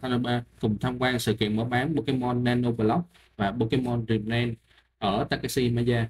Tanaba cùng tham quan sự kiện mở bán Pokemon Nano Block và Pokemon Remain ở Takashi Maya.